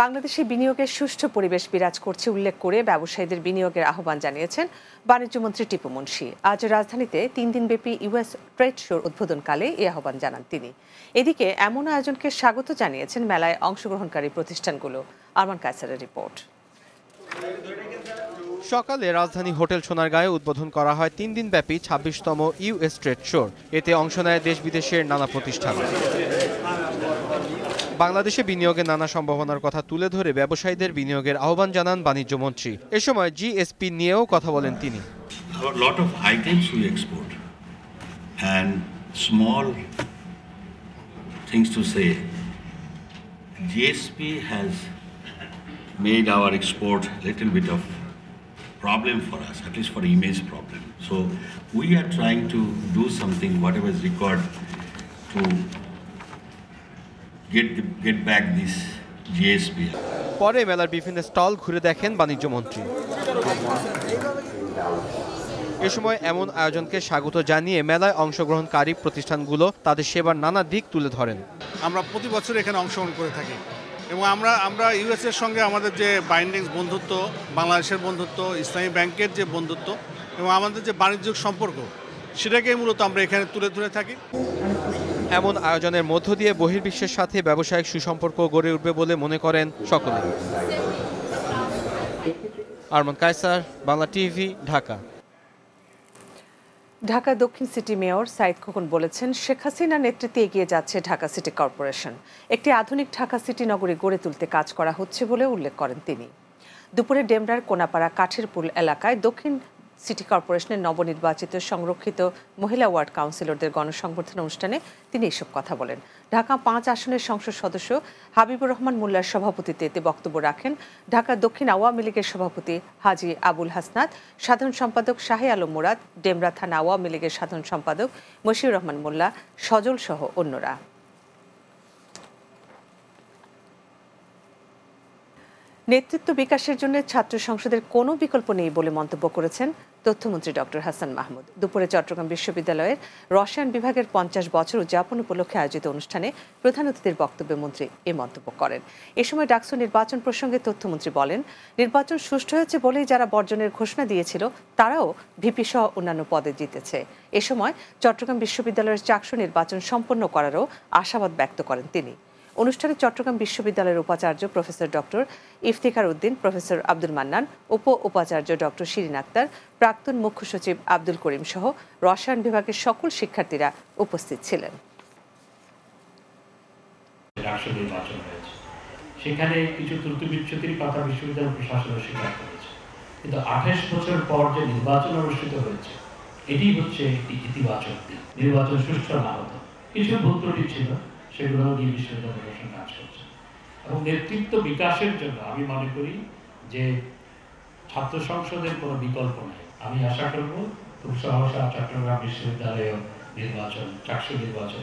বাংলাদেশে বিনিয়োগের সুষ্ঠু পরিবেশ বিরাজ করছে উল্লেখ করে ব্যবসায়ীদের বিনিয়োগের আহ্বান জানিয়েছেন বাণিজ্যমন্ত্রী টিপু মুন্সি। আজ রাজধানীতে তিন দিনব্যাপী ইউএস ট্রেড শোর উদ্বোধনকালে এই আহ্বান জানান তিনি। এদিকে এমন আয়োজনকে স্বাগত জানিয়েছেন মেলায় অংশগ্রহণকারী প্রতিষ্ঠানগুলো। আরমান কায়সারের রিপোর্ট। সকালে রাজধানী হোটেল সোনারগাঁয়ে উদ্বোধন করা হয় তিন দিন ব্যাপী ছাব্বিশতম ইউএস ট্রেড শোর। এতে অংশ নেয় দেশ বিদেশের নানা প্রতিষ্ঠান। বাংলাদেশে বিনিয়োগের নানা সম্ভাবনার কথা তুলে ধরে ব্যবসায়ীদের বিনিয়োগের আহ্বান জানান বাণিজ্যমন্ত্রী এ সময় জিএসপি নিয়েও কথা বলেন তিনি lot of items we export and small things to say. GSP has made our export little bit of problem for us, at least for image problem. So we are trying to do something, whatever is required to get, the, get back this GSP. পরে মেলার বিভিন্ন stall ঘুরে দেখেন বাণিজ্যমন্ত্রী এ সময় এমন আয়োজনকে স্বাগত জানিয়ে মেলায় অংশগ্রহণকারী প্রতিষ্ঠানগুলো তাদের সেবার নানা দিক তুলে ধরেন। আমরা প্রতি বছর এখানে অংশগ্রহণ করে থাকি এবং আমরা আমরা ইউএসের সঙ্গে আমাদের যে বাইন্ডিংস বন্ধুত্ব বাংলাদেশের বন্ধুত্ব ইসলামী ব্যাংকের যে বন্ধুত্ব এবং আমাদের যে বাণিজ্যিক সম্পর্ক সেটাকেই মূলত আমরা এখানে তুলে ধরে থাকি। এমন আয়োজনের মধ্য দিয়ে বহির্বিশ্বের সাথে ব্যবসায়িক সুসম্পর্ক গড়ে উঠবে বলে মনে করেন সকলে। আরমান কায়সার, বাংলা টিভি, ঢাকা। ঢাকা দক্ষিণ সিটি মেয়র সাইদ খোকন বলেছেন, শেখ হাসিনার নেতৃত্বে এগিয়ে যাচ্ছে ঢাকা সিটি কর্পোরেশন। একটি আধুনিক ঢাকা সিটি নগরী গড়ে তুলতে কাজ করা হচ্ছে বলে উল্লেখ করেন তিনি। দুপুরে ডেমরার কোনাপাড়া কাঠের পুল এলাকায় দক্ষিণ সিটি কর্পোরেশনের নবনির্বাচিত সংরক্ষিত মহিলা ওয়ার্ড কাউন্সিলরদের গণসংবর্ধনা অনুষ্ঠানে তিনি এসব কথা বলেন। ঢাকা পাঁচ আসনের সংসদ সদস্য হাবিবুর রহমান মোল্লার সভাপতিত্বে এতে বক্তব্য রাখেন। ঢাকা দক্ষিণ আওয়ামী লীগের সভাপতি হাজি আবুল হাসনাত, সাধারণ সম্পাদক শাহে আলম মুরাদ, ডেমরা থানা আওয়ামী লীগের সাধারণ সম্পাদক মশিউর রহমান মোল্লা সজল সহ অন্যরা। নেতৃত্ব বিকাশের জন্য ছাত্র সংসদের কোনো বিকল্প নেই বলে মন্তব্য করেছেন তথ্যমন্ত্রী ডক্টর হাসান মাহমুদ। দুপুরে চট্টগ্রাম বিশ্ববিদ্যালয়ের রসায়ন বিভাগের পঞ্চাশ বছর উদযাপন উপলক্ষে আয়োজিত অনুষ্ঠানে প্রধান অতিথির বক্তব্যে মন্ত্রী এ মন্তব্য করেন। এ সময় ডাকসু নির্বাচন প্রসঙ্গে তথ্যমন্ত্রী বলেন, নির্বাচন সুষ্ঠু হয়েছে বলেই যারা বর্জনের ঘোষণা দিয়েছিল, তারাও ভিপি সহ অন্যান্য পদে জিতেছে। এ সময় চট্টগ্রাম বিশ্ববিদ্যালয়ের চাকসু নির্বাচন সম্পন্ন করারও আশাবাদ ব্যক্ত করেন তিনি। অনুষ্ঠানে চট্টগ্রাম বিশ্ববিদ্যালয়ের উপাচার্য professor doctor Iftikhar Uddin, professor Abdul Mannan উপ উপাচার্য ডক্টর শিরিন আক্তার, প্রাক্তন মুখ্য সচিব আব্দুল করিম সহ রসায়ন বিভাগের সকল শিক্ষার্থীরা উপস্থিত ছিলেন। সেখানে কিছু ত্রুটি বিচ্যুতির কথা বিশ্ববিদ্যালয় প্রশাসন স্বীকার করেছে। কিন্তু আঠাশ বছর পর যে নির্বাচন অনুষ্ঠিত হয়েছে, এটি হচ্ছে একটি ইতিবাচক দিক। নির্বাচন সুষ্ঠু না হতো। কিছু ভুল ত্রুটি ছিল। সেগুলো নিয়ে বিশ্ববিদ্যালয় সঙ্গে কাজ এবং নেতৃত্ব বিকাশের জন্য আমি মনে করি যে ছাত্র সংসদের কোনো বিকল্প নেই। আমি আশা করব খুব সহসা চট্টগ্রাম বিশ্ববিদ্যালয়েও নির্বাচন, চাকসু নির্বাচন